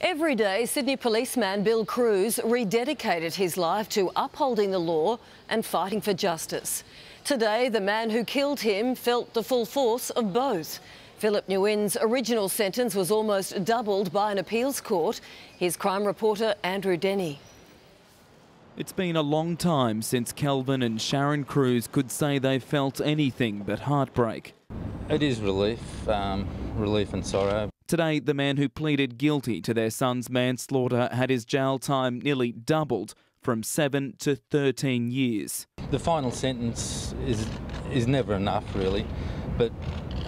Every day, Sydney policeman Bill Crews rededicated his life to upholding the law and fighting for justice. Today, the man who killed him felt the full force of both. Philip Nguyen's original sentence was almost doubled by an appeals court. Here's crime reporter Andrew Denny. It's been a long time since Kelvin and Sharon Crews could say they felt anything but heartbreak. It is relief, um, relief and sorrow. Today, the man who pleaded guilty to their son's manslaughter had his jail time nearly doubled from 7 to 13 years. The final sentence is, is never enough, really, but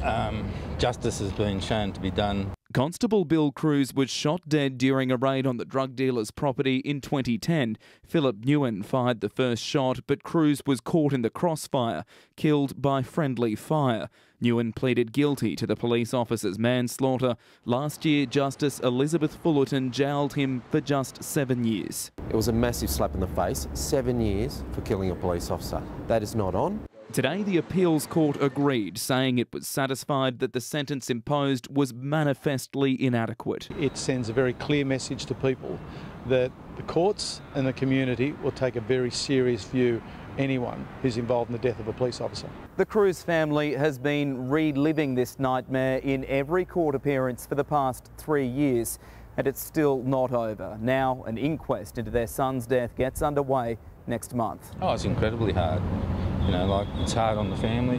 um, justice has been shown to be done. Constable Bill Crews was shot dead during a raid on the drug dealer's property in 2010. Philip Nguyen fired the first shot, but Crews was caught in the crossfire, killed by friendly fire. Nguyen pleaded guilty to the police officer's manslaughter. Last year, Justice Elizabeth Fullerton jailed him for just seven years. It was a massive slap in the face, seven years for killing a police officer. That is not on. Today, the appeals court agreed, saying it was satisfied that the sentence imposed was manifestly inadequate. It sends a very clear message to people that the courts and the community will take a very serious view anyone who's involved in the death of a police officer. The Crews family has been reliving this nightmare in every court appearance for the past three years, and it's still not over. Now, an inquest into their son's death gets underway next month. Oh, it's incredibly hard. You know, like it's hard on the family,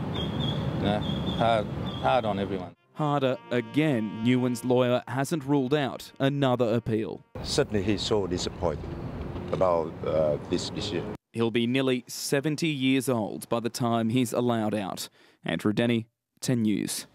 you know, hard, hard on everyone. Harder again, Nguyen's lawyer hasn't ruled out another appeal. Certainly he's so disappointed about uh, this issue. He'll be nearly 70 years old by the time he's allowed out. Andrew Denny, 10 News.